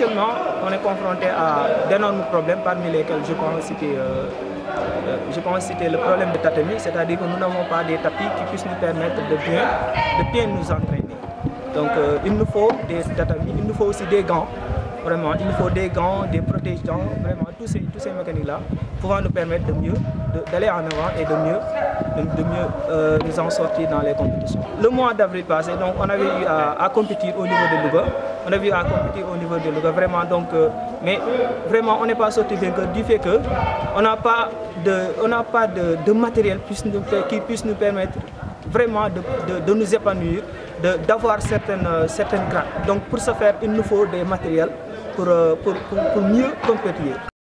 actuellement, on est confronté à d'énormes problèmes, parmi lesquels je pense citer, euh, euh, je pense le problème de tatami, c'est-à-dire que nous n'avons pas des tapis qui puissent nous permettre de bien, de bien nous entraîner. Donc euh, il nous faut des tatamis, il nous faut aussi des gants. Vraiment, il faut des gants, des protège-dents, vraiment tous ces, tous ces mécanismes-là pouvant nous permettre de mieux, d'aller en avant et de mieux, de, mieux euh, nous en sortir dans les compétitions. Le mois d'avril passé, donc, on avait eu à, compétir au niveau de Louga. On avait eu à compétir au niveau de Louga, vraiment. Donc, euh, mais vraiment, on n'est pas sorti vainqueur du fait que on n'a pas de, on pas de, matériel qui puisse nous permettre vraiment de, de, nous épanouir, d'avoir certaines, certaines grades. Donc pour ce faire, il nous faut des matériels pour, pour, pour, pour mieux compétir.